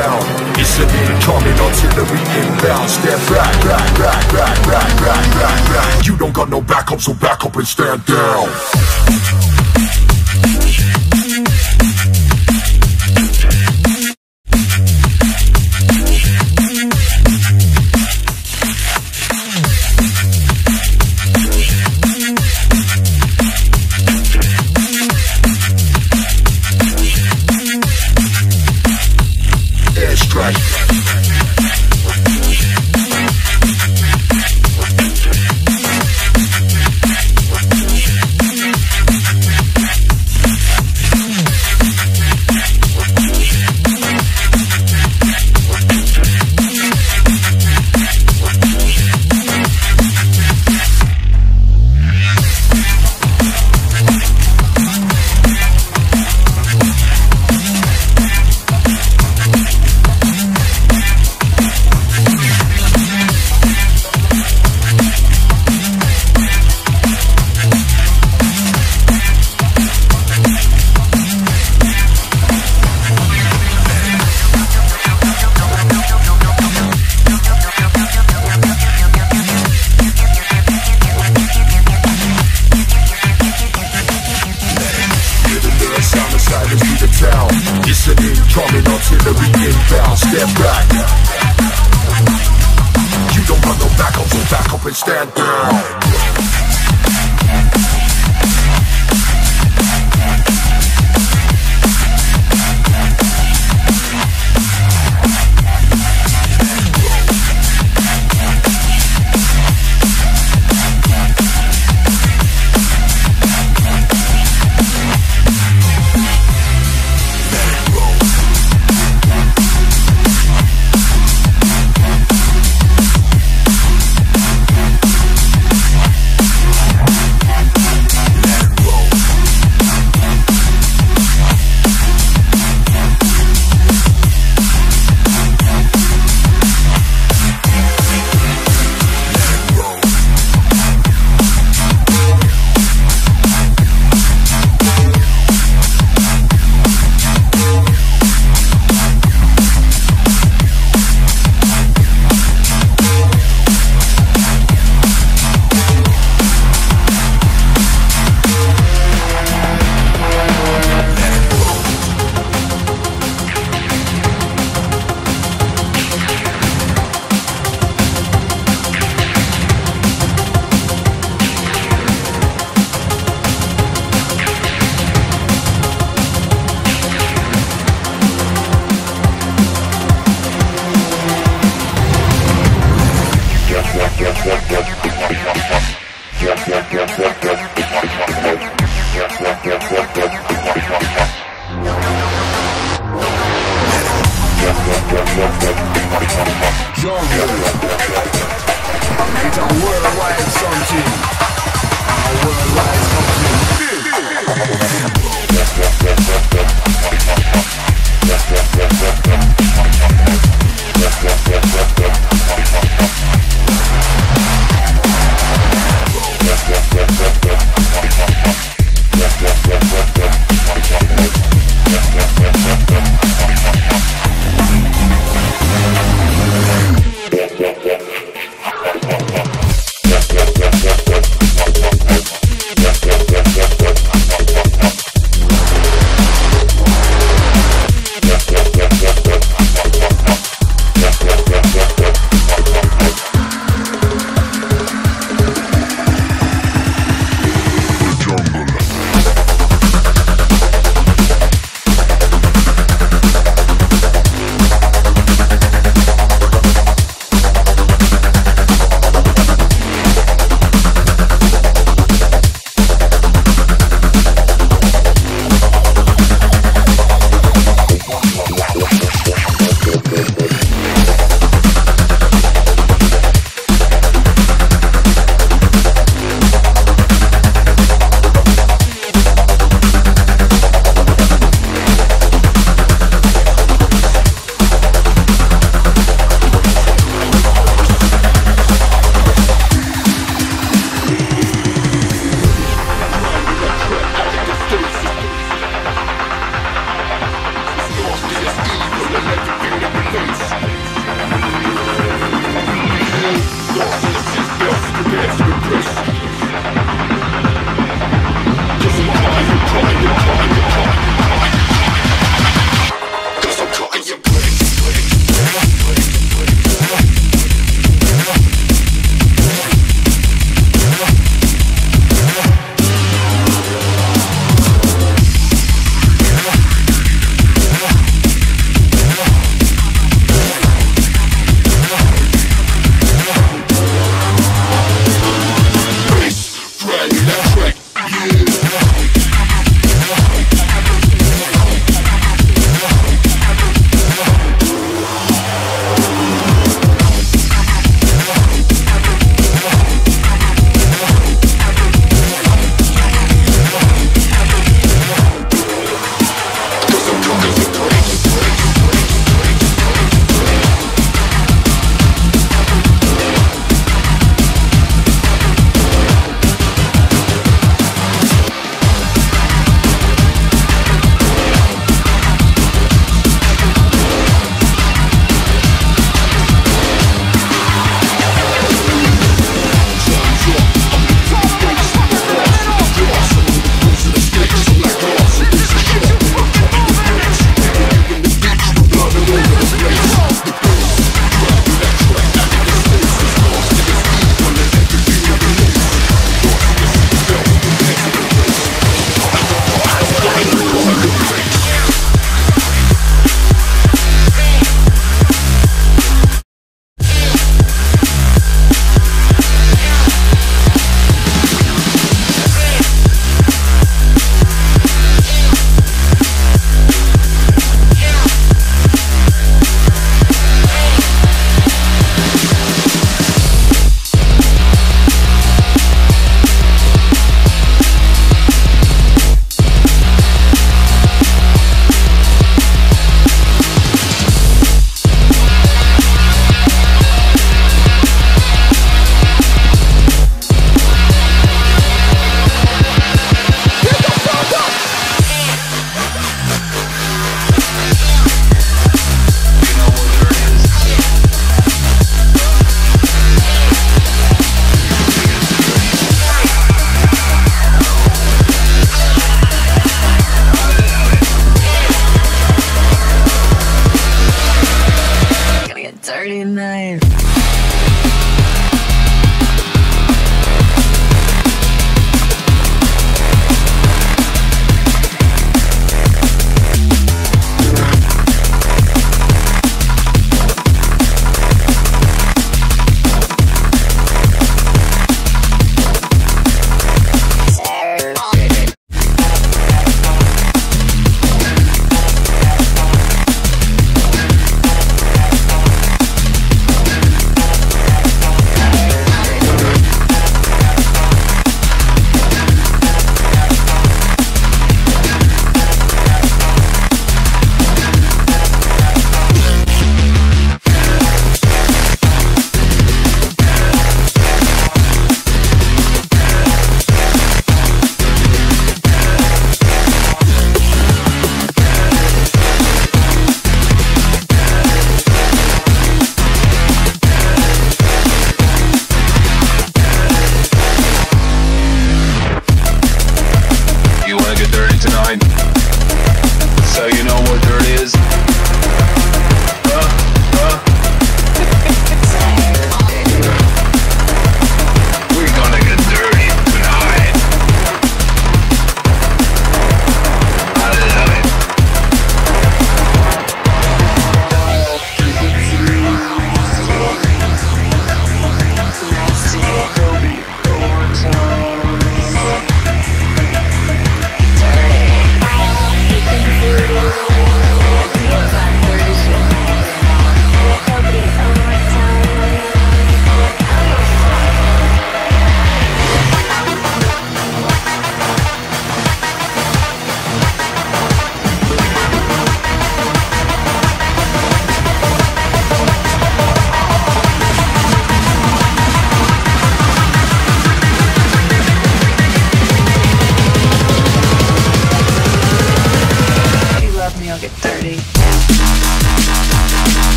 down. It's a incoming artillery inbound Step back, back, back, back, back, back, back, back. You don't got no backup, so back up and stand down. It's a worldwide something. A worldwide something.